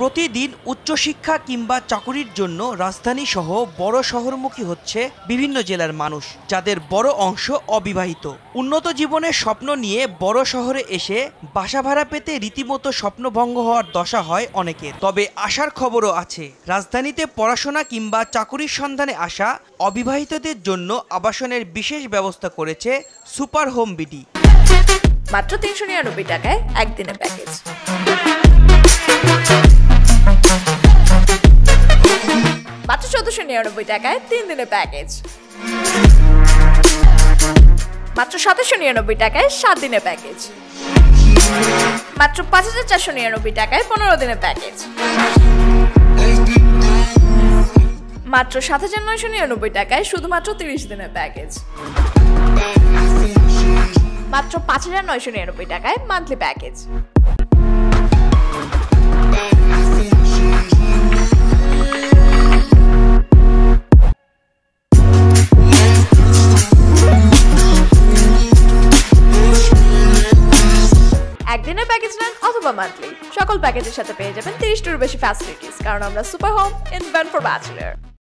প্রতিদিন উচ্চশিক্ষা কিংবা চাকুরির জন্য রাজধানী সহ বড় শহরমুখী হচ্ছে বিভিন্ন জেলার মানুষ, যাদের বড় অংশ অবিবাহিত। উন্নত জীবনের স্বপ্ন নিয়ে বড় শহরে এসে বাসা ভাড়া পেতে রীতিমতো স্বপ্নভঙ্গ হওয়ার দশা হয় অনেকের। তবে আসার খবরও আছে, রাজধানীতে পড়াশোনা কিংবা চাকুরির সন্ধানে আসা অবিবাহিতদের জন্য আবাসনের বিশেষ ব্যবস্থা করেছে সুপার হোম বিডি। মাত্র তিনশো নিরানব্বই টাকায় একদিনের প্যাকেজ। চোদ্দশো নিরানব্বই টাকায় তিন দিনের প্যাকেজ মাত্র সতেরোশো নিরানব্বই টাকায় সাত দিনের প্যাকেজ মাত্র পাঁচ হাজার চারশো নিরানব্বই টাকায় পনেরো দিনের প্যাকেজ মাত্র সাত হাজার নয়শো নিরানব্বই টাকায় শুধুমাত্র তিরিশ দিনের প্যাকেজ মাত্র পাঁচ হাজার নয়শো নিরানব্বই টাকায় মান্থলি প্যাকেজ একদিনের প্যাকেজ নেন অথবা মান্থলি সকল প্যাকেজের সাথে পেয়ে যাবেন তিরিশটির বেশি ফ্যাসিলিটিস কারণ আমরা super home in for bachelor